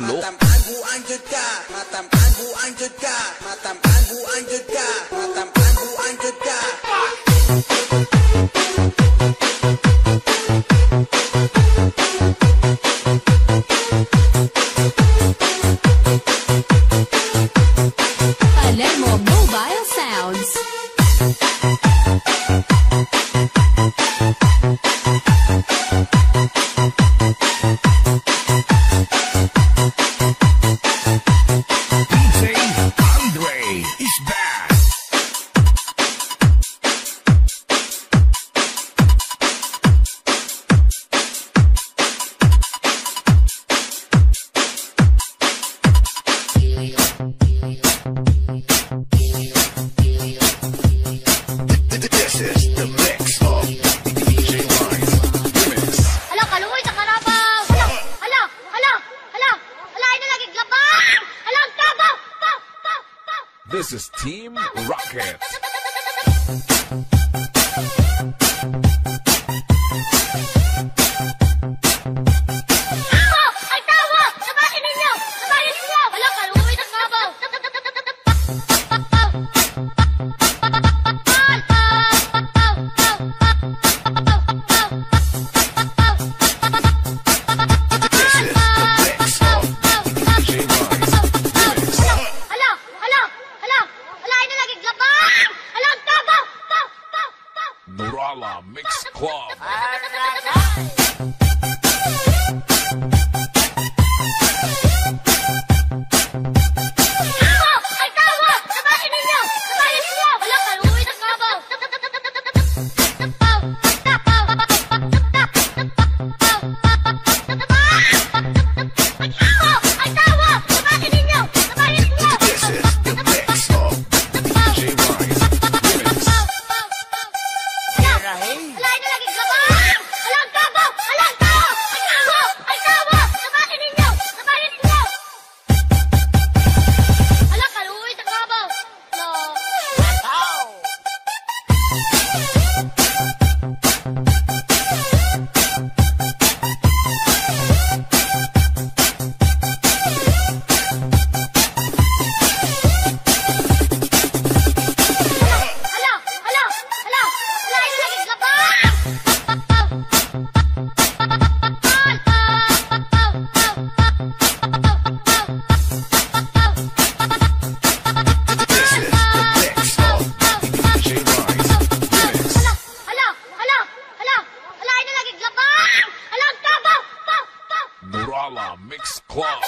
loco. This is Team Rocket. Bye. Murala Mix Club.